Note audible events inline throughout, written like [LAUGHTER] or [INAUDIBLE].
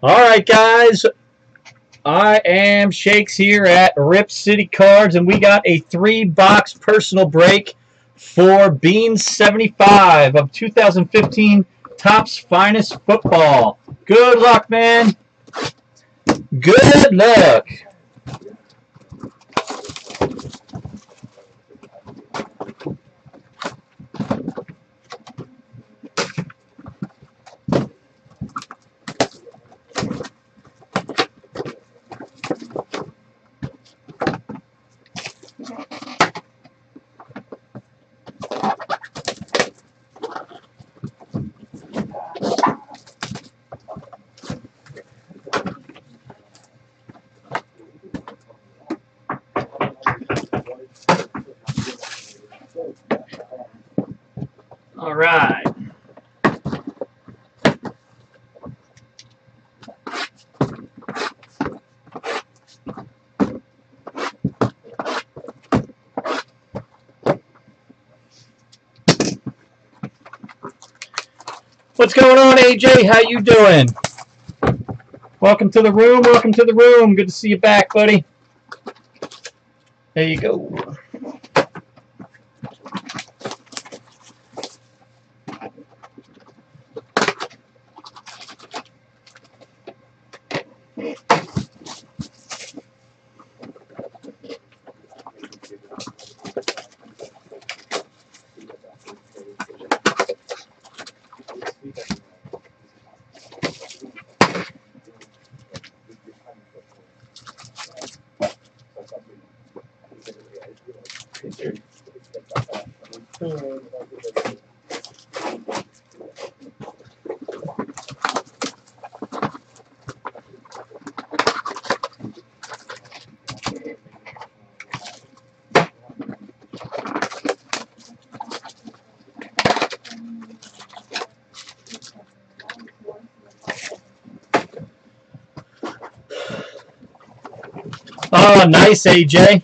All right, guys. I am Shakes here at Rip City Cards, and we got a three-box personal break for Beans 75 of 2015 Topps Finest Football. Good luck, man. Good luck. All right. What's going on, AJ? How you doing? Welcome to the room. Welcome to the room. Good to see you back, buddy. There you go. Oh, nice, AJ.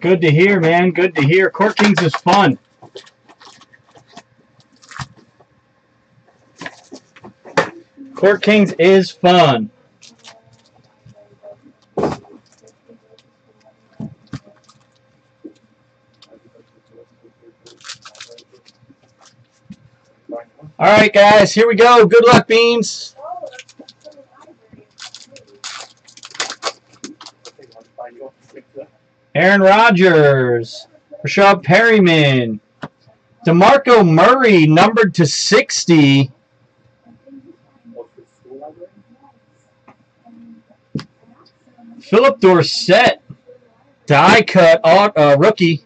Good to hear, man. Good to hear. Court Kings is fun. Court Kings is fun. All right, guys, here we go. Good luck, Beans. Aaron Rodgers, Rashad Perriman, DeMarco Murray, numbered to 60. Phillip Dorsett, die cut uh, rookie.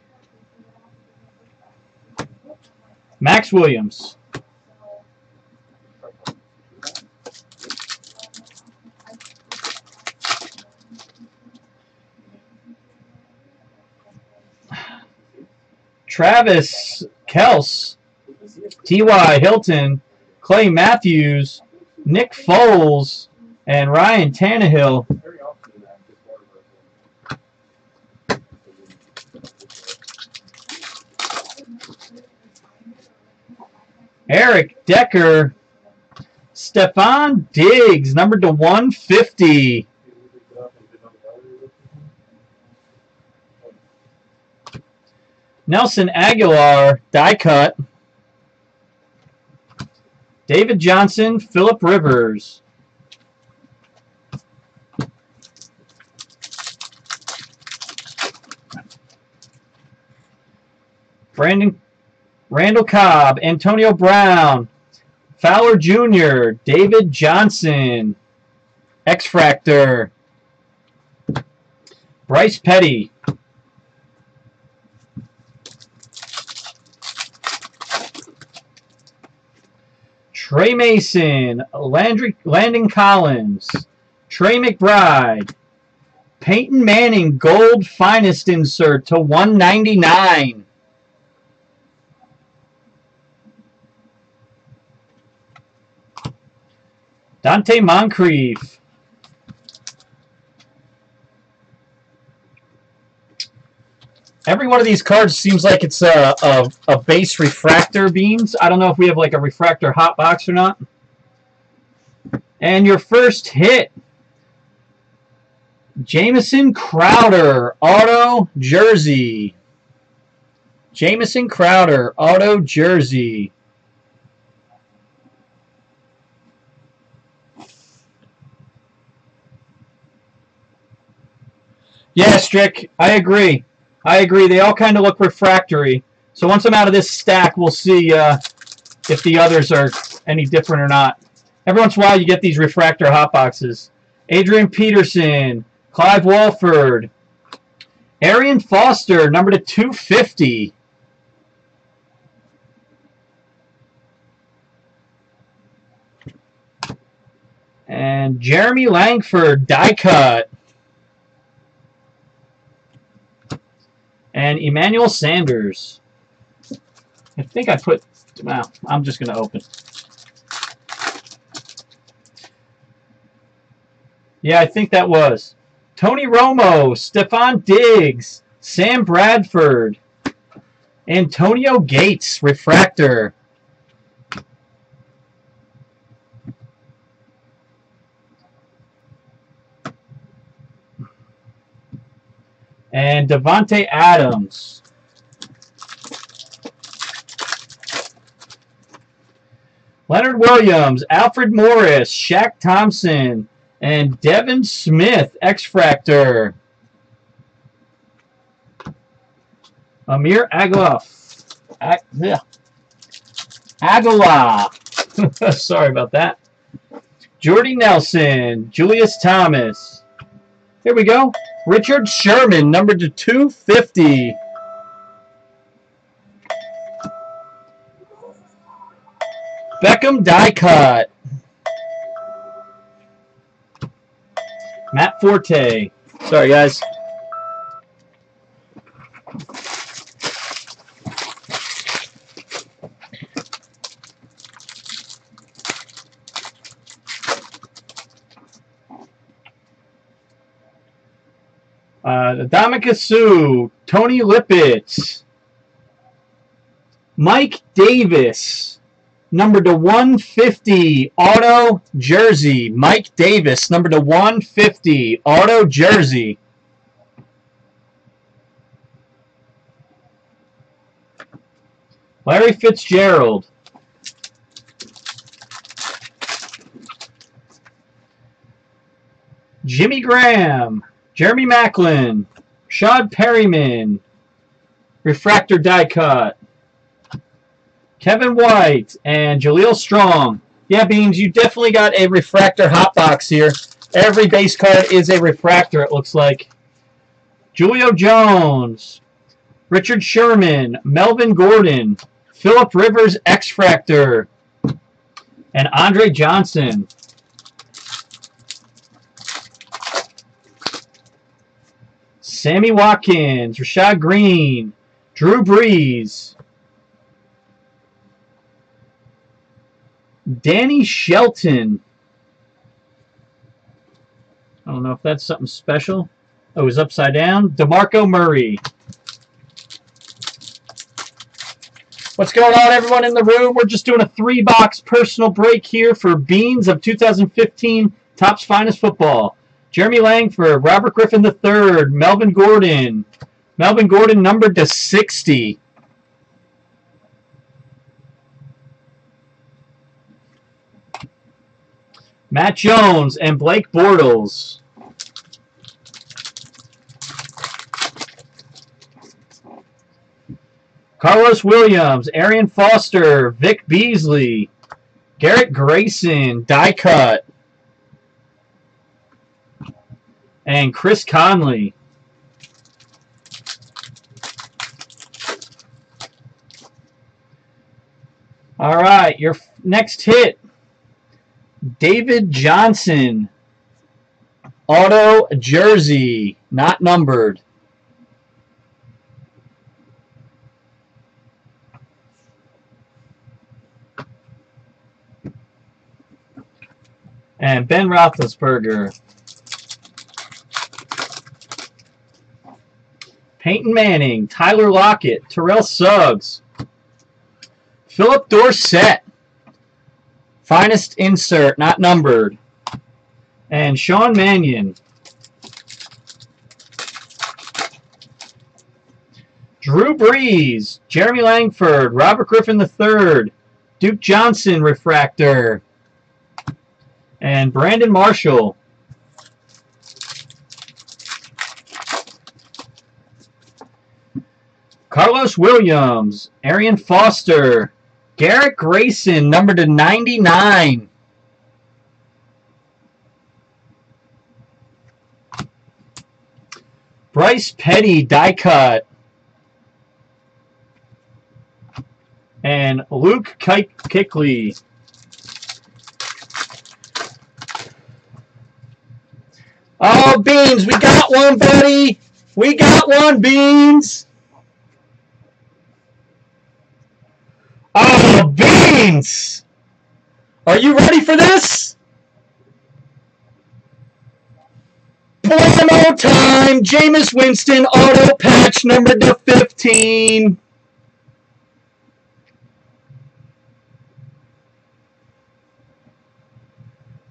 Max Williams. Travis Kelce, T.Y. Hilton, Clay Matthews, Nick Foles, and Ryan Tannehill. Eric Decker, Stefon Diggs, numbered to 150. Nelson Agholor, die cut. David Johnson, Philip Rivers. Brandon Randall Cobb, Antonio Brown, Fowler Jr., David Johnson, X-Fractor, Bryce Petty, Tre Mason, Landry, Landon Collins, Tre McBride, Peyton Manning Gold Finest insert to 199. Donte Moncrief. Every one of these cards seems like it's a, a, a base refractor Beans. I don't know if we have like a refractor hot box or not. And your first hit, Jamison Crowder, auto jersey. Jamison Crowder, auto jersey. Yeah, Strick, I agree. I agree. They all kind of look refractory. So once I'm out of this stack, we'll see uh, if the others are any different or not. Every once in a while, you get these refractor hot boxes. Adrian Peterson, Clive Walford, Arian Foster, number to 250. And Jeremy Langford, die cut. And Emmanuel Sanders. I think I put, well, I'm just going to open. Yeah, I think that was. Tony Romo, Stefon Diggs, Sam Bradford, Antonio Gates, Refractor. And Davante Adams. Leonard Williams, Alfred Morris, Shaq Thompson, and Devin Smith, X-Fractor. Amir Agholor. Ag yeah. [LAUGHS] Sorry about that. Jordy Nelson, Julius Thomas. Here we go. Richard Sherman, number to 250. Beckham die cut. Matt Forte. Sorry, guys. Damikasu, Tony Lippett, Mike Davis, number to 150, auto jersey. Mike Davis, number to 150, auto jersey. Larry Fitzgerald. Jimmy Graham. Jeremy Maclin, Shad Perriman, Refractor Die Cut, Kevin White, and Jaelen Strong. Yeah, Beans, you definitely got a Refractor hot box here. Every base card is a Refractor, it looks like. Julio Jones, Richard Sherman, Melvin Gordon, Philip Rivers X-Fractor, and Andre Johnson. Sammy Watkins, Rashad Greene, Drew Brees, Danny Shelton. I don't know if that's something special. Oh, it was upside down. DeMarco Murray. What's going on, everyone in the room? We're just doing a three-box personal break here for Beans of 2015 Topps Finest Football. Jeremy Langford, Robert Griffin III, Melvin Gordon. Melvin Gordon numbered to 60. Matt Jones and Blake Bortles. Carlos Williams, Arian Foster, Vic Beasley, Garrett Grayson, die cut. And Chris Conley. All right, your next hit, David Johnson, auto jersey, not numbered. And Ben Roethlisberger. Peyton Manning, Tyler Lockett, Terrell Suggs, Phillip Dorsett. Finest insert, not numbered. And Sean Mannion. Drew Brees, Jeremy Langford, Robert Griffin III, Duke Johnson refractor, and Brandon Marshall. Carlos Williams, Arian Foster, Garrett Grayson, number to 99. Bryce Petty, die cut. And Luke Kuechly. Oh, Beans, we got one, buddy. We got one, Beans. Oh, Beans. Are you ready for this? Blammo time. Jameis Winston, auto patch number to 15.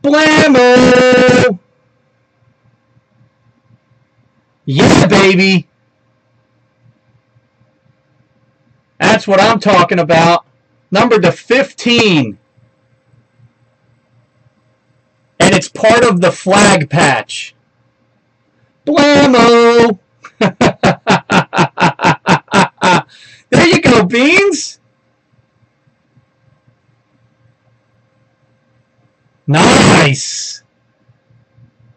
Blammo! Yeah, baby. That's what I'm talking about. Number to 15. And it's part of the flag patch. Blammo! [LAUGHS] there you go, Beans. Nice.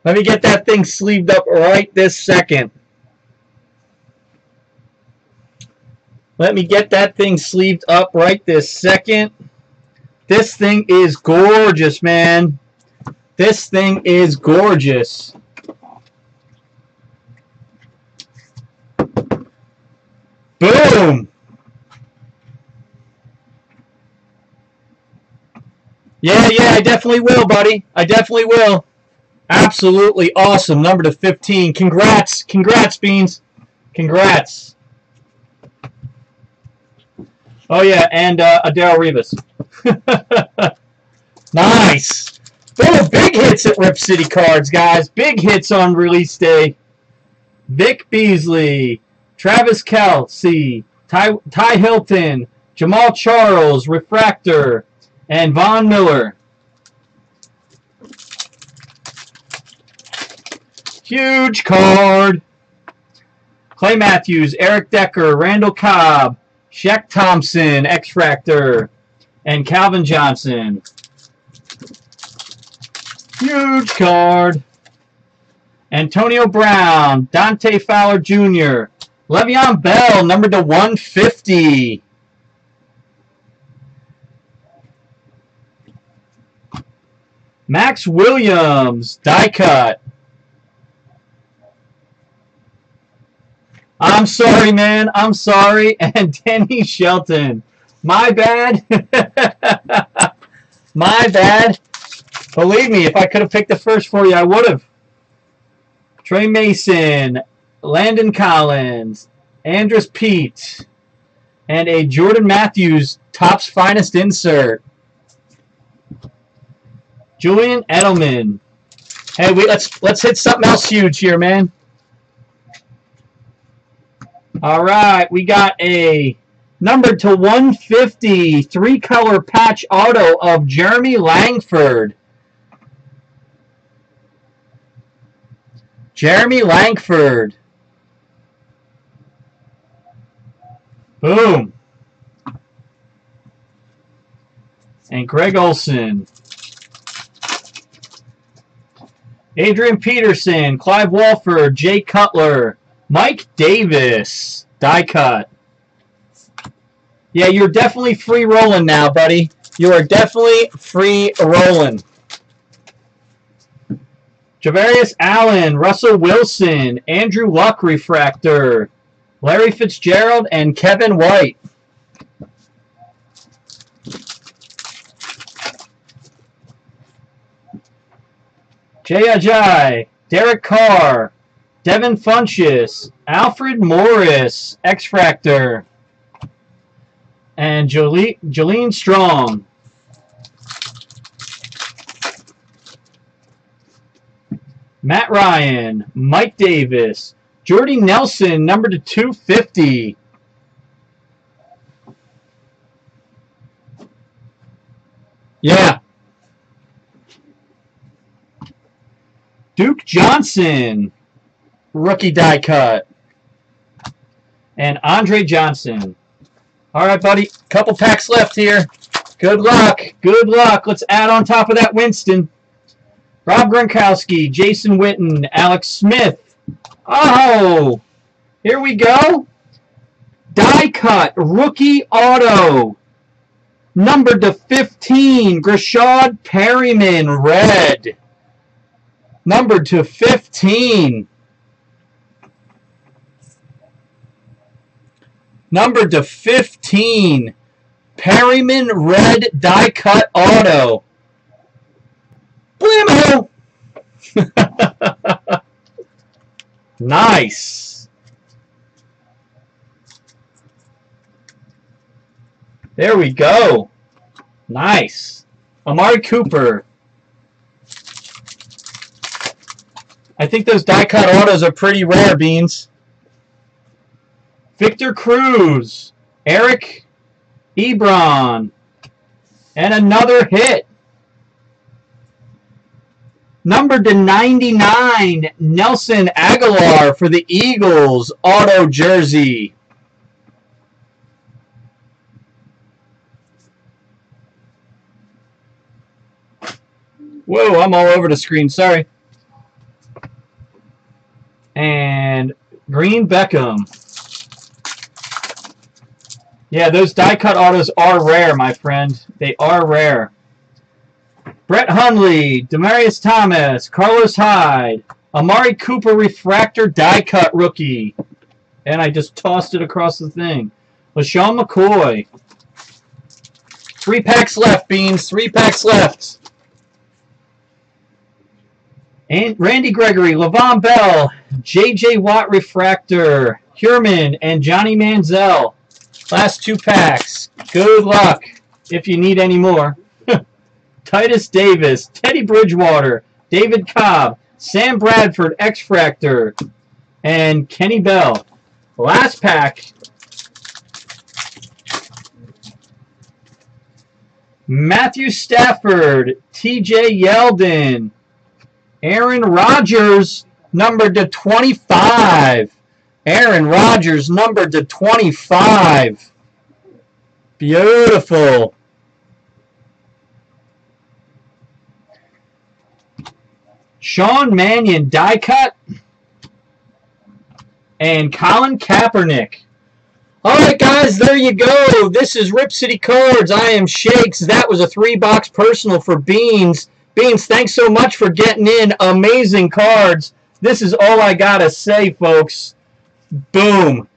Let me get that thing sleeved up right this second. Let me get that thing sleeved up right this second. This thing is gorgeous, man. This thing is gorgeous. Boom! Yeah, yeah, I definitely will, buddy. I definitely will. Absolutely awesome. Number to 15. Congrats. Congrats, Beans. Congrats. Oh, yeah, and uh, Adele Rivas. [LAUGHS] nice. There big hits at Rip City Cards, guys. Big hits on release day. Vic Beasley, Travis Kelce, Ty, Ty Hilton, Jamaal Charles, Refractor, and Von Miller. Huge card. Clay Matthews, Eric Decker, Randall Cobb, Shaq Thompson, X-Fractor, and Calvin Johnson. Huge card. Antonio Brown, Dante Fowler Jr., Le'Veon Bell, number to 150. Max Williams, die cut. I'm sorry, man. I'm sorry. [LAUGHS] And Danny Shelton. My bad. [LAUGHS] My bad. Believe me, if I could have picked the first for you, I would have. Tre Mason, Landon Collins, Andrus Peat, and a Jordan Matthews Topps Finest insert. Julian Edelman. Hey, wait, let's let's hit something else huge here, man. All right, we got a number to 150 three-color patch auto of Jeremy Langford. Jeremy Langford. Boom. And Greg Olsen. Adrian Peterson, Clive Walford, Jay Cutler, Mike Davis, die cut. Yeah, you're definitely free rolling now, buddy. You are definitely free rolling. Javorius Allen, Russell Wilson, Andrew Luck Refractor, Larry Fitzgerald, and Kevin White. Jay Ajayi, Derek Carr, Devin Funchess, Alfred Morris, X-Fractor, and Jolie, Jolene Strong. Matt Ryan, Mike Davis, Jordy Nelson, number to 250. Yeah. Duke Johnson, rookie die cut. And Andre Johnson. All right, buddy. Couple packs left here. Good luck. Good luck. Let's add on top of that Winston. Rob Gronkowski, Jason Witten, Alex Smith. Oh, here we go. Die cut, rookie auto. Number to 15, Grashad Perriman, red. Number to 15. Number to 15, Perriman red die cut auto. Blammo! [LAUGHS] nice. There we go. Nice. Amari Cooper. I think those die-cut autos are pretty rare, Beans. Victor Cruz. Eric Ebron. And another hit. Number to 99, Nelson Agholor for the Eagles, auto jersey. Whoa, I'm all over the screen, sorry. And Green Beckham. Yeah, those die-cut autos are rare, my friend. They are rare. Brett Hundley, Demaryius Thomas, Carlos Hyde, Amari Cooper Refractor Die Cut Rookie. And I just tossed it across the thing. LeSean McCoy. Three packs left, Beans. Three packs left. And Randy Gregory, Le'Veon Bell, J.J. Watt Refractor, Hurman, and Johnny Manziel. Last two packs. Good luck if you need any more. [LAUGHS] Titus Davis, Teddy Bridgewater, David Cobb, Sam Bradford, X-Fractor, and Kenny Bell. Last pack. Matthew Stafford, TJ Yeldon, Aaron Rodgers, numbered to 25. Aaron Rodgers, numbered to 25. Beautiful. Sean Mannion die cut. And Colin Kaepernick. Alright guys, there you go. This is Rip City Cards. I am Shakes. That was a three-box personal for Beans. Beans, thanks so much for getting in. Amazing cards. This is all I gotta say, folks. Boom.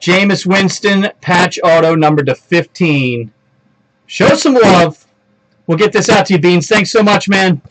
Jameis Winston, patch auto number to 15. Show some love. We'll get this out to you, Beans. Thanks so much, man.